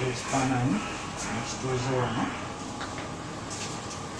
Eles Panani, next né? Tuesday,